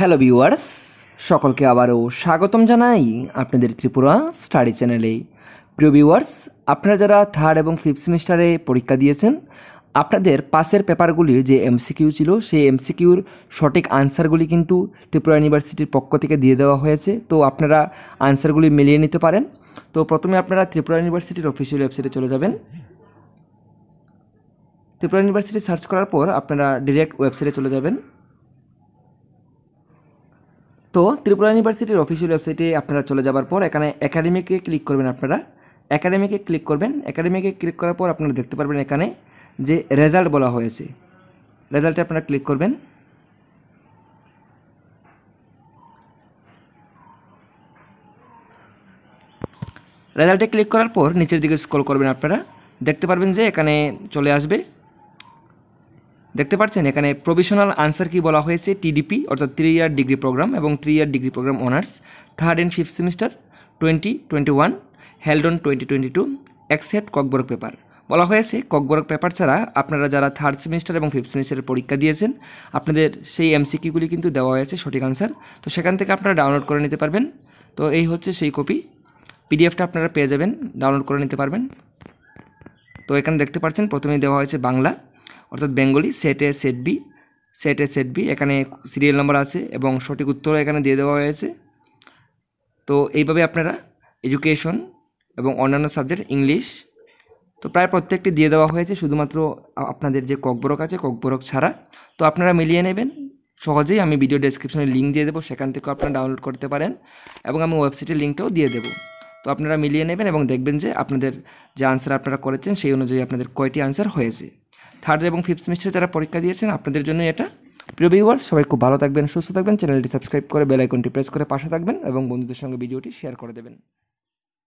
Hello viewers সকলকে আবারও স্বাগতম জানাই আপনাদের ত্রিপুরা স্টাডি চ্যানেলে। প্রিয় ভিউয়ার্স আপনারা যারা থার্ড এবং ফিফথ সেমিস্টারে পরীক্ষা দিয়েছেন, আপনাদের পাশের পেপারগুলির যে এমসিকিউ ছিল, সেই এমসিকিউর সঠিক আনসারগুলি কিন্তু ত্রিপুরা ইউনিভার্সিটির পক্ষ থেকে দিয়ে দেওয়া হয়েছে। তো আপনারা আনসারগুলি মিলিয়ে নিতে পারেন। তো প্রথমে আপনারা ত্রিপুরা ইউনিভার্সিটির অফিসিয়াল ওয়েবসাইটে চলে যাবেন। ত্রিপুরা ইউনিভার্সিটি সার্চ করার পর আপনারা ডিরেক্ট ওয়েবসাইটে চলে যাবেন। তো ত্রিপুরা ইউনিভার্সিটির অফিসিয়াল ওয়েবসাইটে আপনারা চলে যাবার পর এখানে একাডেমিকে ক্লিক করবেন আপনারা। একাডেমিকে ক্লিক করবেন। একাডেমিকে ক্লিক করার পর আপনারা দেখতে পারবেন এখানে যে রেজাল্ট বলা হয়েছে। রেজাল্টে আপনারা ক্লিক করবেন। রেজাল্টে ক্লিক করার পর নিচের দিকে স্ক্রল করবেন আপনারা। দেখতে পারবেন যে এখানে চলে আসবে। দেখতে পাচ্ছেন, এখানে প্রভিশনাল আনসার কি বলা হয়েছে? টিডিপি অর্থাৎ থ্রি ইয়ার ডিগ্রি প্রোগ্রাম এবং three year degree programme honours third and fifth semester twenty twenty one held on twenty twenty two accept Kokborok paper বলা হয়েছে, ককবরক পেপার ছাড়া আপনারা যারা থার্ড সেমিস্টার এবং ফিফথ সেমিস্টারের পরীক্ষা দিয়েছেন, আপনাদের সেই এমসিকিউগুলি কিন্তু দেওয়া হয়েছে, সঠিক আনসার তো সেখান থেকে আপনারা ডাউনলোড করে নিতে পারবেন। তো এই হচ্ছে সেই কপি পিডিএফটা আপনারা পেয়ে যাবেন ডাউনলোড করে নিতে পারবেন। তো এখানে দেখতে পাচ্ছেন, প্রথমেই দেওয়া হয়েছে বাংলা। অর্থাৎ Bengali set A set B set A set B এখানে সিরিয়াল নাম্বার আছে এবং সঠিক উত্তরও এখানে দিয়ে দেওয়া হয়েছে। তো এইভাবে আপনারা এডুকেশন এবং অন্যান্য সাবজেক্ট ইংলিশ তো প্রায় প্রত্যেকটি দিয়ে দেওয়া হয়েছে, শুধুমাত্র আপনাদের যে ককবরক আছে, ককবরক ছাড়া। তো আপনারা মিলিয়ে নেবেন, সহজেই আমি ভিডিও ডেসক্রিপশনে লিঙ্ক দিয়ে দেবো, সেখান থেকেও আপনারা ডাউনলোড করতে পারেন এবং আমি ওয়েবসাইটের লিঙ্কটাও দিয়ে দেবো। তো আপনারা মিলিয়ে নেবেন এবং দেখবেন যে আপনাদের যে আনসার আপনারা করেছেন, সেই অনুযায়ী আপনাদের কয়টি আনসার হয়েছে। থার্ড এবং ফিফথ সেমিস্টারে যারা পরীক্ষা দিয়েছেন, আপনাদের জন্য এটা। প্রিয় ভিউয়ার্স সবাই খুব ভালো থাকবেন, সুস্থ থাকবেন চ্যানেলটি সাবস্ক্রাইব করে বেল আইকনটি প্রেস করে পাশে থাকবেন এবং বন্ধুদের সঙ্গে ভিডিওটি শেয়ার করে দেবেন।